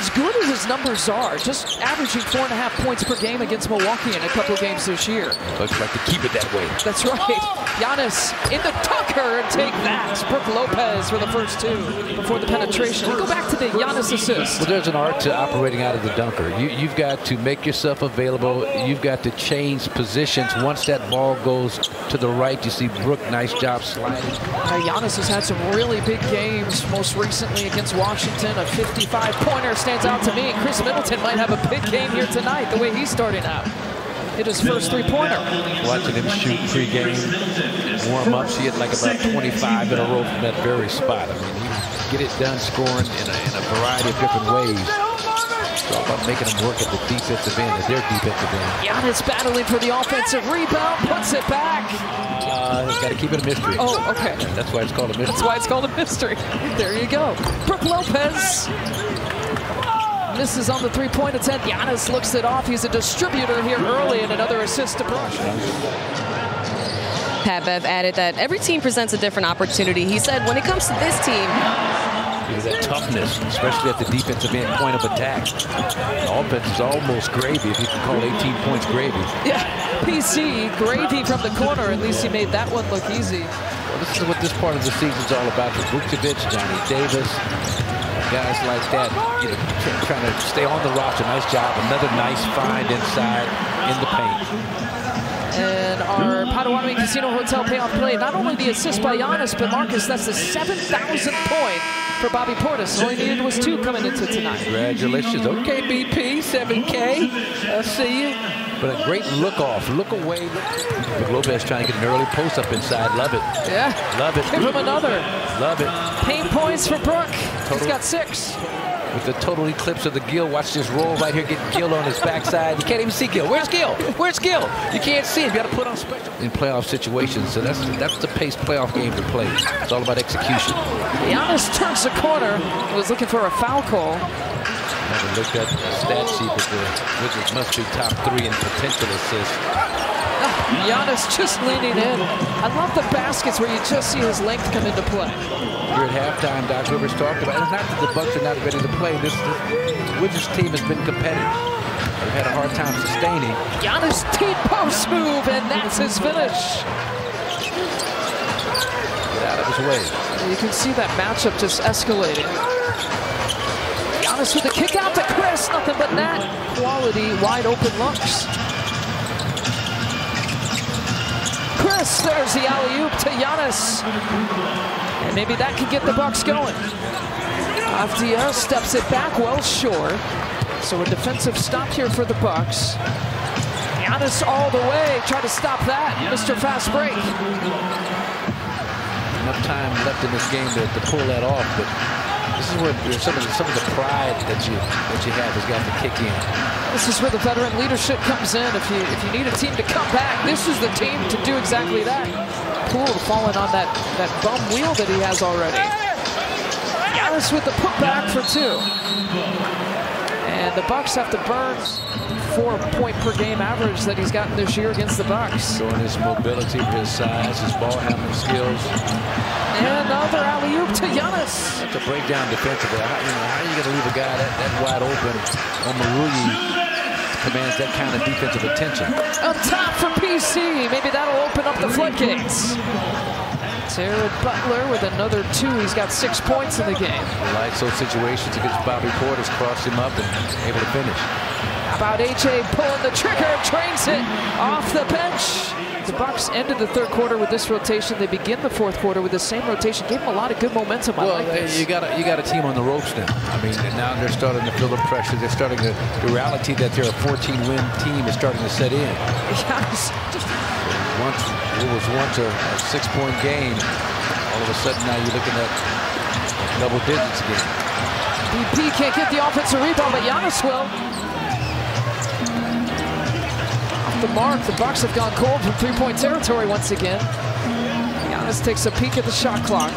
as good as his numbers are, just averaging four and a half points per game against Milwaukee in a couple games this year. Looks like to keep it that way. That's right. Oh! Giannis in the dunker and take that. Brook Lopez for the first two before the penetration. We go back to the Giannis assist. Well, there's an art to operating out of the dunker. You, you've got to make yourself available. You've got to change positions. Once that ball goes to the right, you see Brook, nice job sliding. Uh, Giannis has had some really big games, most recently against Washington. A 55-pointer stands out to me. Khris Middleton might have a big game here tonight, the way he's starting out. Hit his first three-pointer. Watching him shoot pregame, warm-ups, he hit like about 25 in a row from that very spot. I mean, he get it done scoring in a, in a variety of different ways. It's all about making them work at the defensive end, at their defensive end. Giannis battling for the offensive rebound, puts it back. Uh, got to keep it a mystery. Oh, okay. That's why it's called a mystery. That's why it's called a mystery. There you go. Brook Lopez misses on the three-point attempt. Giannis looks it off. He's a distributor here early and another assist to Brook. Pat Bev added that every team presents a different opportunity. He said when it comes to this team, that toughness, especially at the defensive end point of attack. The offense is almost gravy, if you can call 18 points gravy. Yeah, PC, gravy from the corner. At least he made that one look easy. Well, this is what this part of the season is all about. For Vukcevic, Johnny Davis, guys like that, you know, trying to stay on the roster. Nice job. Another nice find inside in the paint and our Potawatomi Casino Hotel payoff play. Not only the assist by Giannis, but Marques, that's the 7,000th point for Bobby Portis. All he needed was two coming into tonight. Congratulations. Okay, BP, 7K. I see you. But a great look off, look away. Look. Lopez trying to get an early post up inside. Love it. Yeah. Love it. Give him another. Love it. Paint points for Brook. He's got six with the total eclipse of the Gill. Watch this roll right here, getting Gill on his backside. You can't even see Gill. Where's Gill? Where's Gill? You can't see him. You got to put on special in playoff situations. So that's that's the pace playoff game to play. It's all about execution. Giannis turns the corner. Was looking for a foul call. Haven't looked at the stat sheet, but the Wizards must be top three in potential assists. Oh, Giannis just leaning in. I love the baskets where you just see his length come into play here at halftime, Doc Rivers talked about. It's not that the Bucks are not ready to play. This, this Wizards team has been competitive. They've had a hard time sustaining. Giannis deep post move, and that's his finish. Get out of his way. You can see that matchup just escalating. Giannis with the kick out to Khris. nothing but net. Quality wide open looks. Khris, there's the alley-oop to Giannis. And maybe that could get the Bucks going. Avdija steps it back well short. So a defensive stop here for the Bucks. Giannis all the way, try to stop that, Mr. Fast Break. Enough time left in this game to, to pull that off, but this is where some of the, some of the pride that you that you have has got to kick in. This is where the veteran leadership comes in. If you if you need a team to come back, this is the team to do exactly that. Poole falling on that, that bum wheel that he has already. Giannis with the putback for two. And the Bucks have to burn four point per game average that he's gotten this year against the Bucks. Showing his mobility, his size, his ball handling skills. And to Giannis. It's a breakdown defensively. How, you know, how are you going to leave a guy that, that wide open on Maruyi commands that kind of defensive attention. Up top for PC. Maybe that'll open up the floodgates. Jared Butler with another two. He's got six points in the game. Likes those situations against Bobby Portis, crossed him up and able to finish. How about AJ pulling the trigger, trains it off the bench. The Bucks ended the third quarter with this rotation. They begin the fourth quarter with the same rotation. Gave them a lot of good momentum. Well, like you got a, you got a team on the ropes now. I mean, now they're starting to feel the pressure. They're starting to the reality that they're a 14-win team is starting to set in. Yes. Once it was once a, a six-point game, all of a sudden now you're looking at double digits again. BP can't get the offensive rebound, but Giannis will the mark. The Bucks have gone cold from three-point territory once again. Giannis takes a peek at the shot clock.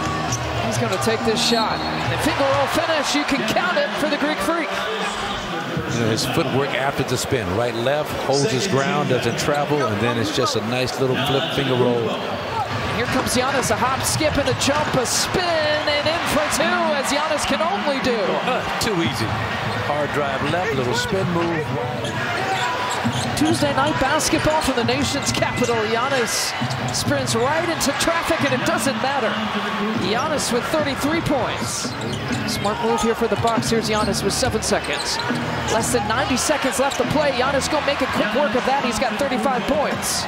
He's going to take this shot. And finger roll finish. You can count it for the Greek Freak. You know, his footwork after the spin, right, left, holds his ground, doesn't travel, and then it's just a nice little flip finger roll. And here comes Giannis, a hop, skip, and a jump, a spin, and in for two, as Giannis can only do. Uh, too easy. Hard drive left, little spin move. Tuesday night basketball from the nation's capital. Giannis sprints right into traffic, and it doesn't matter. Giannis with 33 points. Smart move here for the Bucks. Here's Giannis with seven seconds. Less than 90 seconds left to play. Giannis gonna make a quick work of that. He's got 35 points.